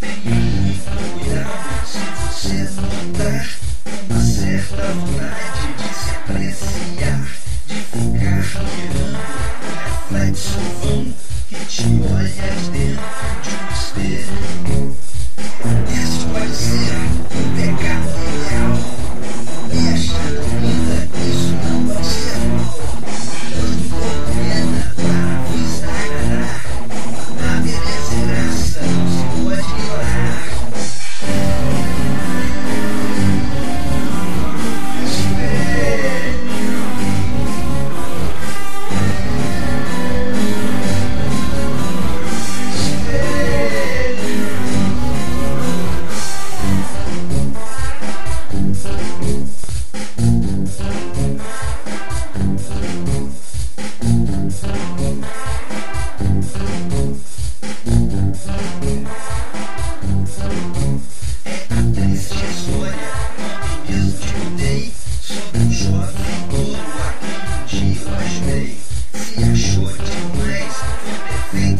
Peguei, irá, se você voltar, uma certa vontade.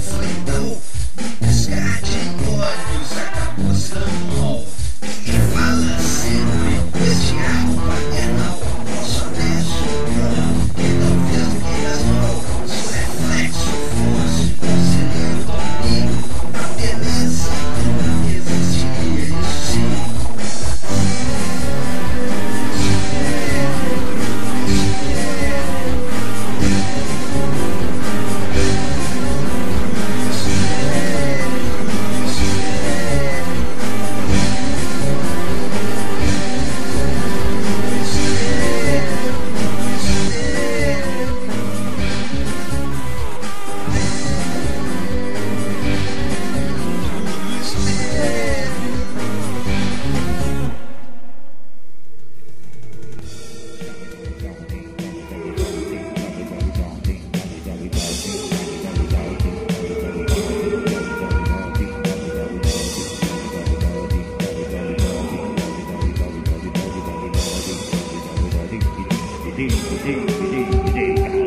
Perfeito, Hey,